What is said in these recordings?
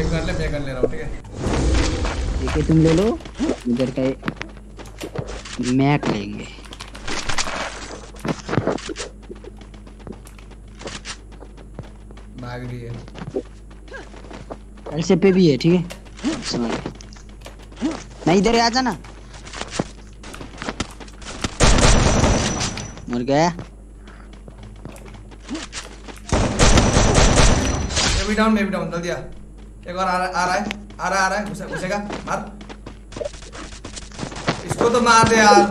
एक गन ले मैं गन ले रहा हूँ ठीक है? ठीक है तुम ले लो। इधर का मैक लेंगे। भाग रही है। पे भी है ठीक है? समझ नहीं इधर आ जाना। मर गया। मैं भी डाउन मैं भी डाउन जल्दी आ। एक और आ रहा आ रहा है आ रहा आ रहा है घुसे घुसेगा मार। इसको तो मार दे यार।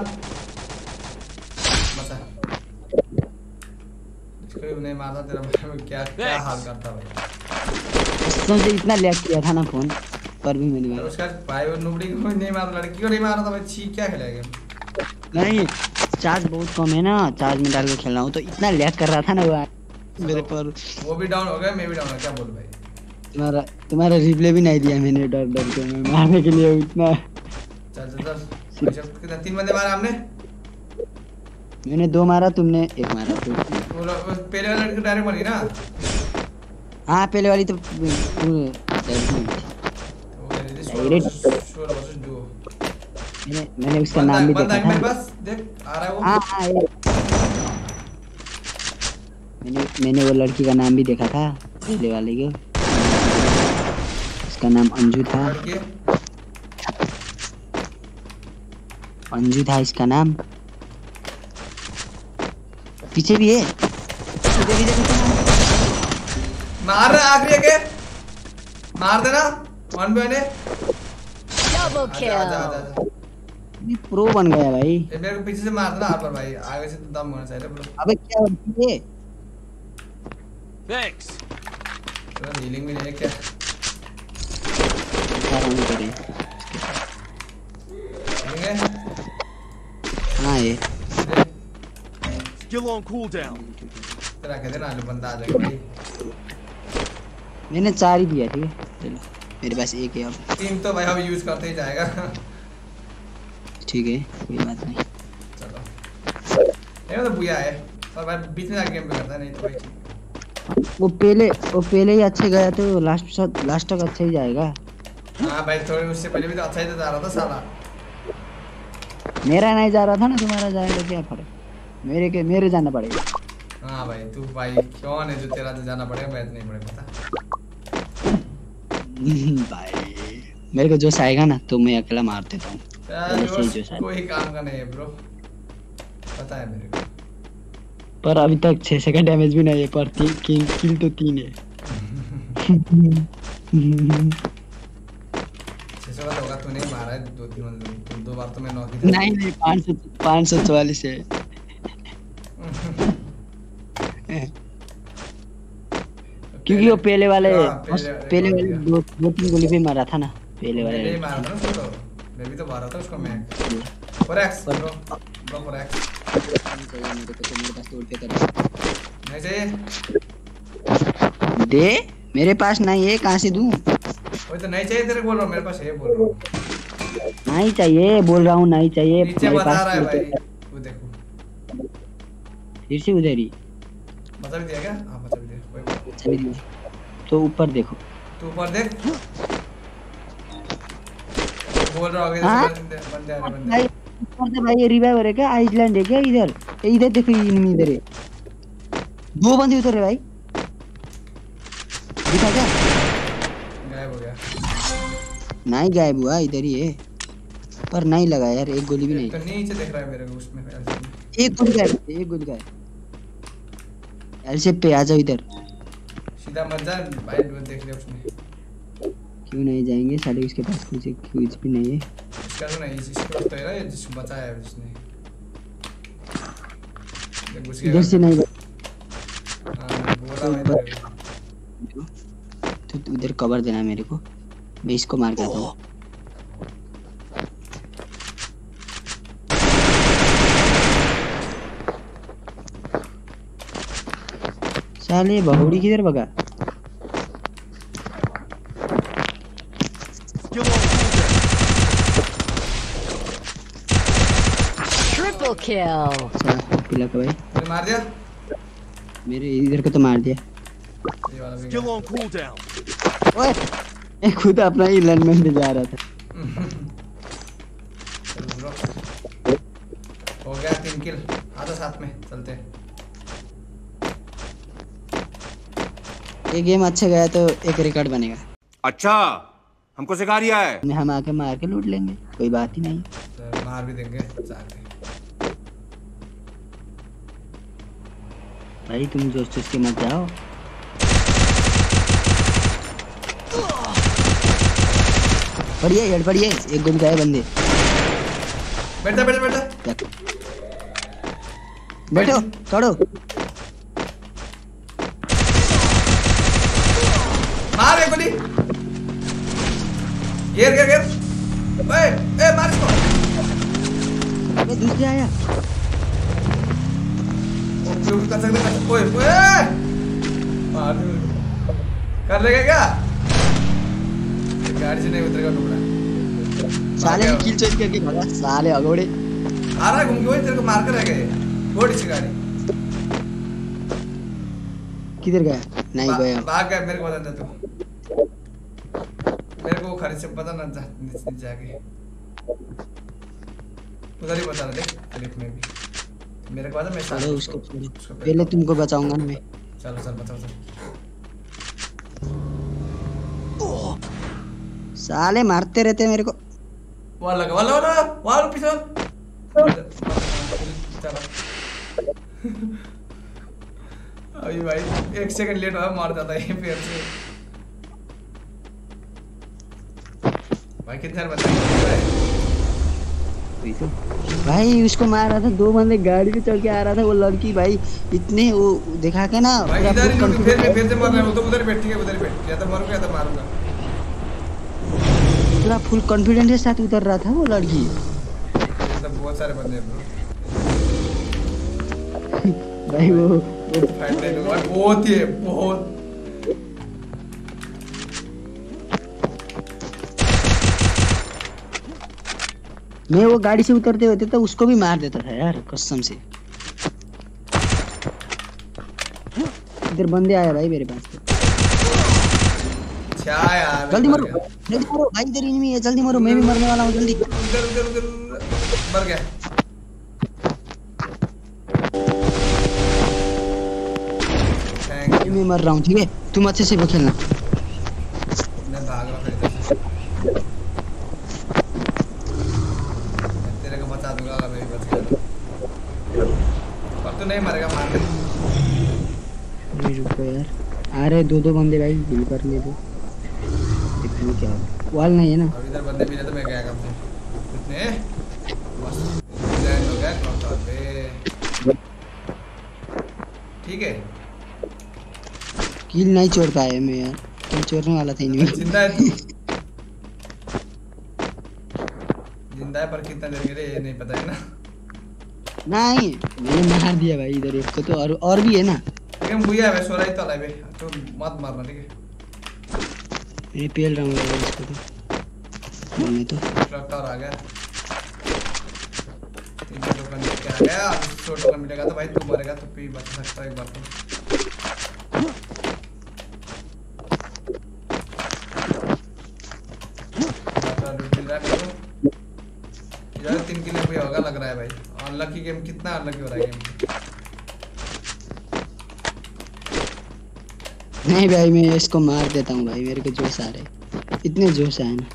बचा। इसको भी नहीं मारता तेरा भाई क्या क्या हाल करता भाई। सोचे इतना लैग किया था ना फ़ोन पर भी मैंने मारा। उसका भाई और नुबड़ी को नहीं मार लड़की को नहीं मारा था भाई छी क्या खेलेगा? गेम नहीं चार्ज बहुत कम है ना चार्ज में डाल के खेल रहा हूँ तो इतना लैग कर रहा था ना वो मेरे पर वो भी डाउन हो गया मैं भी डाउन हो गया क्या बोल भाई? तुम्हारा तुम्हारा रिप्लाई भी नहीं दिया मैंने डर डर के मैं मारने के लिए इतना। चल चल तीन बंदे मारे हमने? मैंने दो मारा तुमने एक मारा। तो पहले वाला लड़की डायरेक्ट मरी ना? हाँ पहले वाली तो। मैंने मैंने उसका नाम भी देखा था। पास देख आ रहा है वो। हाँ हाँ मैंने मैंने वो लड़की का नाम भी देखा था पहले वाले के। उसका नाम अंजू था। अंजू था इसका नाम। पीछे भी है। इधर इधर इधर। मार रहा आखिरी के मार देना। वन पे ने. आजा आजा ये प्रो बन गया भाई। ये मेरे को पीछे से मार देना हाथ पर भाई आगे से तो दम होना चाहिए ब्रो अबे क्या होती है. तेरा हीलिंग भी है क्या? क्या रंग करे हीलिंग है हाँ ये। Skill on cooldown. तेरा कहते ना आलू बंदा आ जाएगा भाई मैंने चार ही दिया ठीक है? चलो मेरे पास एक है अब। टीम तो भाई अब यूज़ करते ही जाएगा। ठीक है कोई बात नहीं। चलो। ये तो बुया है। और भाई बीच में आके गेम पे करता नहीं तो भाई। वो पहले वो पहले ही अच्छे गया तो लास्ट लास्ट तक अच्छा ही जाएगा। हाँ भाई थोड़े उससे पहले भी तो अच्छा ही तो जा रहा था साला। मेरा नहीं जा रहा था ना तुम्हारा जाएगा क्या फ़र्क? मेरे के मेरे जाना पड़ेगा। हाँ भाई तू भाई कौन है जो तेरा तो जाना पड़ेगा मैं तो नहीं पड़ेगा पता? भाई मेरे को जोश आएगा ना तो मैं अकेला मार देता हूँ। कोई काम का नहीं है ब्रो पता है मेरे को। पर अभी तक छह से का डैमेज भी नहीं है पर तीन किल, किल तो तीन है छह सौ का तो होगा तूने ही मारा है दो तीन दो, दो बार तो मैं ही नहीं नहीं पाँच सौ पाँच सौ चौवालीस है क्योंकि वो पहले वाले हाँ, पहले वाले दो दो तीन गोली पे मारा था ना पहले मैंने ही वाले मारा था ना उसको तो मैं भी तो मारा था उसको मैं फोरेक्स ब्रो ब्रो तो तोड़ पे कर नहीं चाहिए दे मेरे पास नहीं है कहाँ से दूँ वही तो नहीं चाहिए तेरे बोल रहा हूँ मेरे पास है बोल रहा हूँ नहीं चाहिए बोल रहा हूँ नहीं चाहिए। नीचे बता रहा है तो- भाई। वो देखो। फिर से उधर ही। दिया क्या? हाँ दिया। कोई बात। नहीं। तो ऊपर देखो। तू ऊपर देख। बोल रहा हाँ? बंदे बंदे आ रहे बंदे। ऊपर से भाई ये रिवाइवर है क्या? आइसलैंड है क्या इधर? इधर देखो इधर है। दो बंदे उधर है भाई। दिखा क्या? गायब हो गया। नहीं गायब हुआ इधर ही है। पर नहीं लगा यार एक गोली भी नहीं। तो नीचे देख रहा है मेरे को उसमें एक गोली गायब एक गोली गायब। एलसे पे आ जाओ इधर। सीधा मत जा भाई देख लिया उसने। क्यों नहीं जाएँगे? साले उसके पास कुछ कुछ भी नहीं है। इसका तो नहीं इसको तो है ये जिसको बचाया है गया। इधर से नहीं हाँ बोल को। तो तू उधर कवर देना मेरे को। मैं इसको मार के आता हूँ। साले बहुड़ी किधर भगा. Triple kill. चला पिला का भाई। मार दिया? मेरे इधर को तो मार दिया। on cooldown. ओए मैं खुद अपना ही जा रहा था। हो गया तीन किल आ साथ में चलते हैं। ये गेम अच्छा गया तो एक रिकॉर्ड बनेगा। अच्छा हमको सिखा रिया है। हम आके मार के लूट लेंगे कोई बात ही नहीं। तो मार भी देंगे भाई तुम जोश जोश के मत जाओ। बढ़िया हेड बढ़िया एक गोली गए बंदे। बैठ जा बैठ। जा बैठ जा बैठो चढ़ो गिर गिर गिर ओए ए मार इसको। ये दूसरे आया ओके कर सकते ओए ओए मार कर लेगा क्या? गाड़ी से नहीं उतरेगा टुकड़ा साले। किल चोरी करके भागा साले अगोड़े। आ रहा घूम के वही तेरे को मार कर रह गए। थोड़ी सी गाड़ी। किधर गया? नहीं गया। भाग गया मेरे को बता दे तू। मेरे को खरीद से पता ना जा जाके उधर ही बता दे क्लिप में भी मेरे को बता मैं में उसको पहले तुमको बचाऊँगा मैं। चलो चल बताओ चल। साले मारते रहते मेरे को। वहाँ लगा वहाँ लगा लगा वहाँ पीछे चलो। अभी भाई एक सेकंड लेट हुआ मार जाता है फिर से। भाई उसको मार रहा था दो बंदे गाड़ी पे चढ़ के आ रहा था वो लड़की भाई इतने वो दिखा के ना भाई इधर फिर फिर से मर रहा है तो उधर ही बैठी है उधर बैठ या तो मरूँगा या तो मारूँगा। पूरा फुल कॉन्फिडेंस के साथ उतर रहा था वो लड़की। बहुत सारे बंदे हैं भाई वो बहुत ही बहुत मैं वो गाड़ी से उतरते होते तो उसको भी मार देता था यार कसम से। इधर बंदे आया भाई मेरे पास। जल्दी मरो जल्दी मरो भाई इधर इनमी है जल्दी मरो मैं भी मरने वाला हूँ जल्दी। उधर उधर उधर। मर गया। मैं मर रहा हूँ ठीक है? तुम अच्छे से खेलना मैं भाग रहा फिर इधर से मैं तेरे को बचा दूँगा अगर मैं भी बच गया तो। पर तू नहीं मरेगा मार दे। अरे रुको यार। आ दो दो बंदे भाई हिल करने दो देखो क्या वाल नहीं है ना? अब इधर बंदे मिले तो मैं क्या करते कितने? बस लैंड हो गया काउंटर पे ठीक है। किल नहीं छोड़ पाए मैं यार। किल छोड़ने वाला था इनमें ज़िंदा है ज़िंदा है पर कितना देर के लिए ये नहीं पता है ना। नहीं। मैंने मार दिया भाई इधर एक को तो और और भी है ना। लेकिन भैया है सो रही तो लाइव तो मत मारना ठीक है? मैं पेल रहा हूँ यार इसको तो। मैं तो। ट्रैक्टर आ गया। तीन सौ टोकन लेके आ गया। सौ टोकन मिलेगा तो भाई तू मरेगा तो भी बच सकता है एक बार तो। है को। इधर तीन किलो भी होगा लग रहा है भाई। अनलकी गेम कितना अनलकी हो रहा है गेम नहीं भाई मैं इसको मार देता हूँ भाई मेरे को जोश आ रहे इतने जोश आए ना।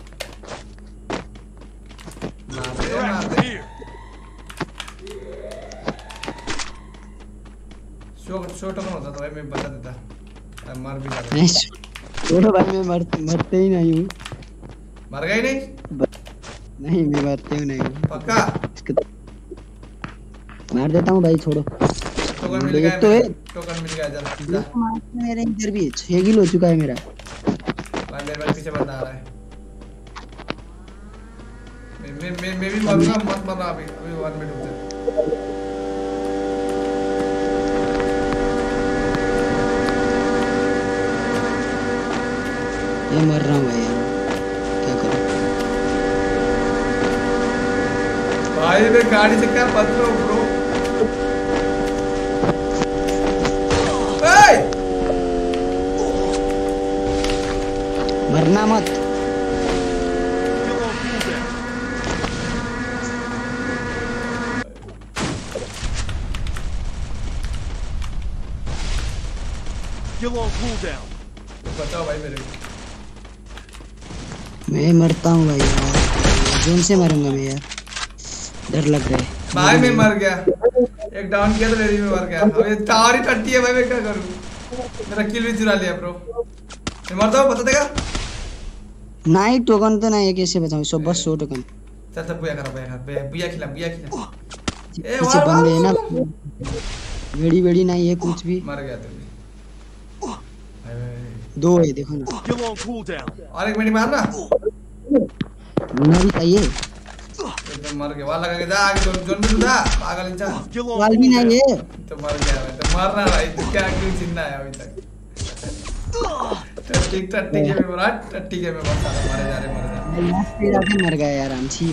शो टोकन होता तो भाई मैं बता देता। मर भी जाता। नहीं छोड़ो भाई मैं मर, मरते ही नहीं हूँ। मर गई नहीं? नहीं मैं मरते ही नहीं पक्का? मार देता हूँ भाई छोड़ो। टोकन मिल गया तो है। टोकन मिल गया जरा जा मेरे इधर भी छह किल हो चुका है मेरा। भाई मेरे पीछे बंदा आ रहा है। मैं मैं मैं, मैं भी मरूँगा मत मरना अभी अभी वन मिनट रुक जा। ये मर रहा हूँ भाई क्या करूँ? भाई मैं गाड़ी से क्या बच Skill cooldown. बचाओ भाई मेरे मैं मरता हूँ भाई यार। जोन से मरूँगा मैं यार। डर लग रहा है। भाई मैं मर गया। एक डाउन किया तो मेरी में मर गया। अब ये टावर ही टट्टी है भाई मैं क्या करूँ? मेरा किल भी चुरा लिया ब्रो मैं मरता हूँ बता देगा नहीं टोकन तो नहीं है कैसे बताऊँ? सब बस सो टोकन चल चल बुया करा बुया कर। बुया- खिला बुया खिला। ए वाह बंदे है ना। वेड़ी वेड़ी नहीं है कुछ भी। मर गया तू। दो है देखो ना. और एक मिनट मारना। भी चाहिए। एकदम मर गया। वाला लगा के जा आगे जोन जोन में तू जा। पागल इंसान। Skill वाल भी नहीं है। तो मर गया भाई तो मरना भाई। तू क्या क्यों चिन्ना है अभी तक? टट्टी टट्टी के में मरा। टट्टी के में मर साला मरे जा रहे मरे जा रहे। लास्ट पे जाके मर गया यार हम छी